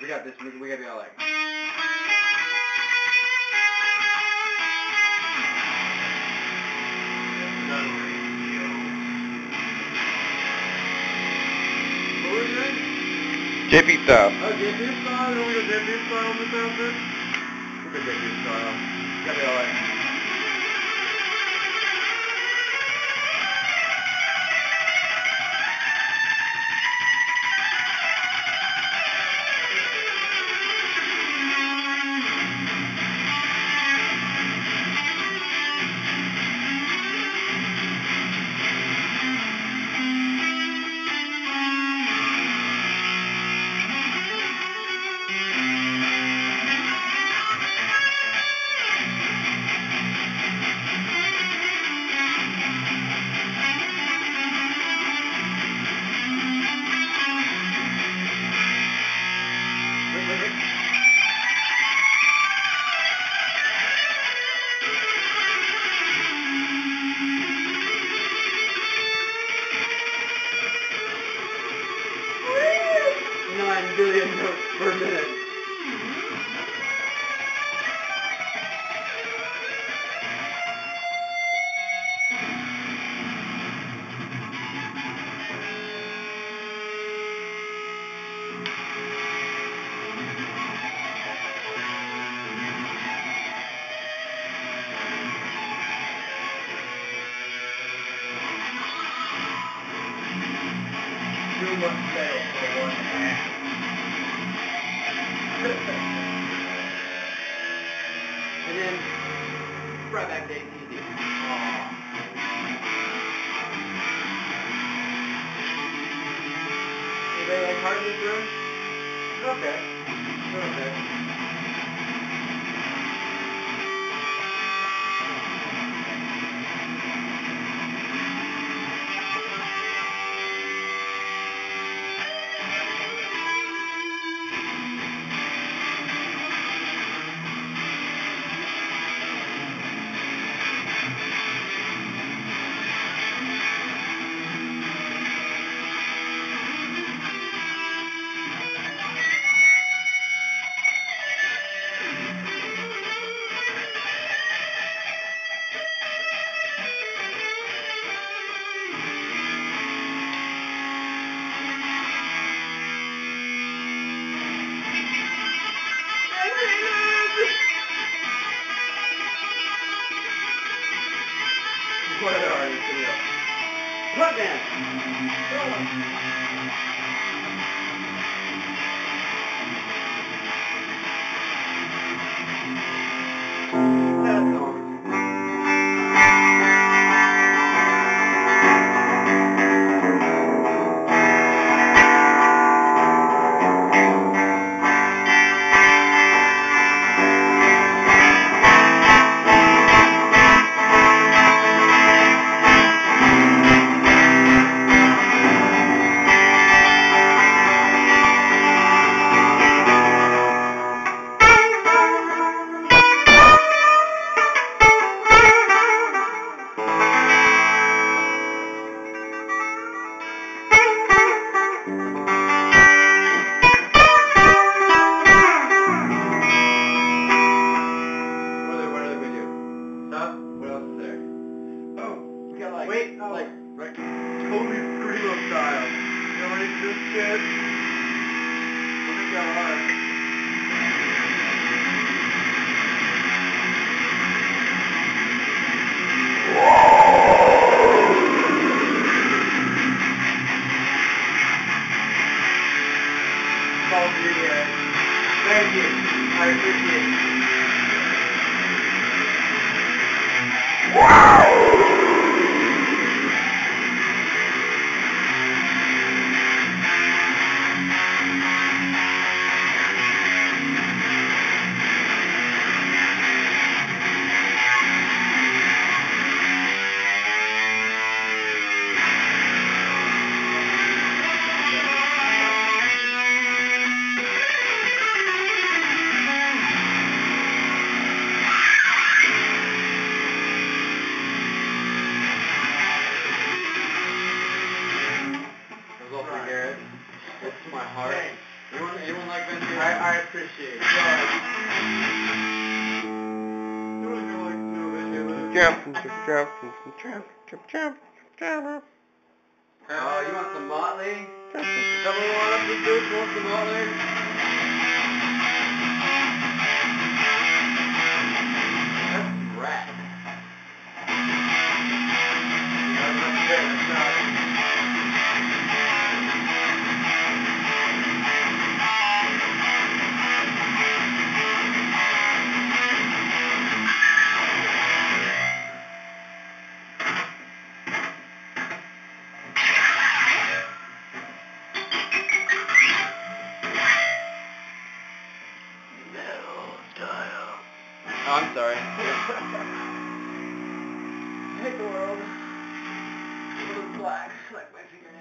We got this. We, we gotta all like. JP style. Oh, JP style. You want to go JP style on outfit? We'll go JP style. Gotta be all billion notes per minute. Too much metal for one half. And then right back to ATD. Anybody like heart in this room? Okay. Okay. What got like, like. Totally screamo style. You know what I mean? what is this shit? Let me uh, go hard. Garrett. That's my heart. Hey. Anyone, anyone like Vince I, I appreciate it. Jump, jump, jump, jump, jump, jump. Oh, you want some Motley? Someone want up the booth, want some Motley? rat. You Hate the world. Was black, like my feet.